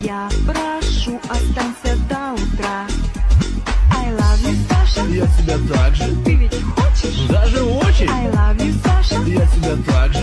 Я прошу, останься до утра. I love you, Саша. Я тебя так же. Ты ведь хочешь? Даже очень. I love you, Саша. Я тебя так же.